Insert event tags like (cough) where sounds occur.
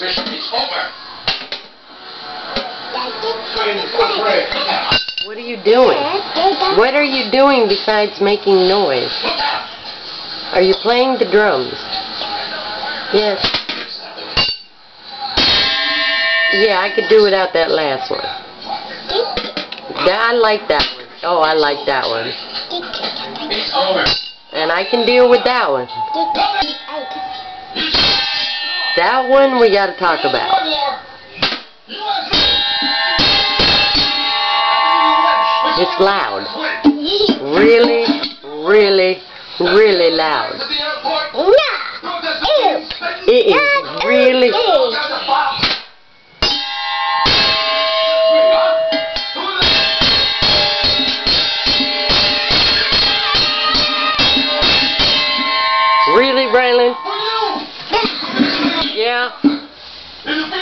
this mission. Over. What are you doing? What are you doing besides making noise? Are you playing the drums? Yes. Yeah, I could do without that last one. I like that one. Oh, I like that one. And I can deal with that one. That one we gotta talk about. It's loud. Really, really, really loud. It is really... Really, Braelyn? Yeah? (laughs)